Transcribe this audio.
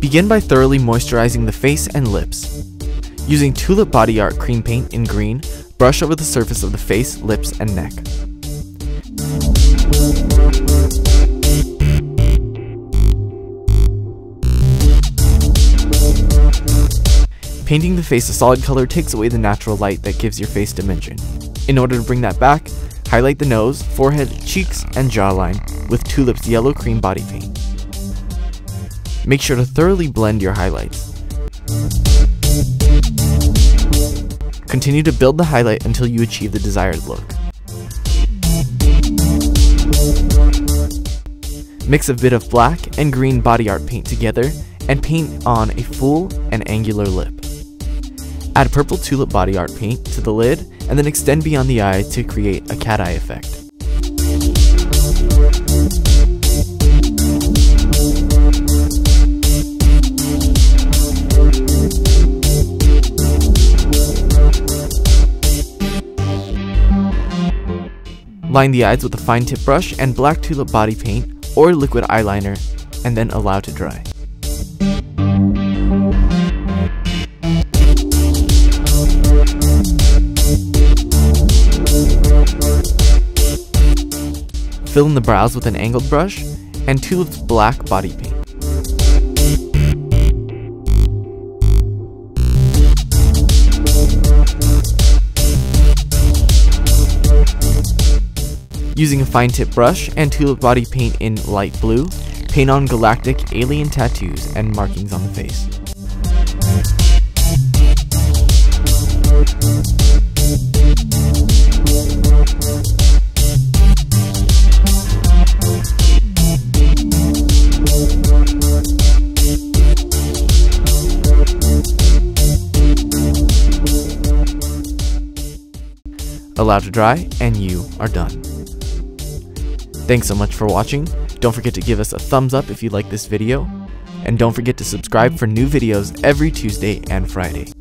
Begin by thoroughly moisturizing the face and lips. Using Tulip Body Art Cream Paint in green, brush over the surface of the face, lips, and neck. Painting the face a solid color takes away the natural light that gives your face dimension. In order to bring that back, highlight the nose, forehead, cheeks, and jawline with Tulip's yellow cream body paint. Make sure to thoroughly blend your highlights. Continue to build the highlight until you achieve the desired look. Mix a bit of black and green body art paint together and paint on a full and angular lip. Add purple tulip body art paint to the lid and then extend beyond the eye to create a cat eye effect. Line the eyes with a fine tip brush and black tulip body paint or liquid eyeliner and then allow to dry. Fill in the brows with an angled brush and Tulip's black body paint. Using a fine tip brush and Tulip body paint in light blue, paint on galactic alien tattoos and markings on the face. Allow to dry, and you are done. Thanks so much for watching. Don't forget to give us a thumbs up if you like this video. And don't forget to subscribe for new videos every Tuesday and Friday.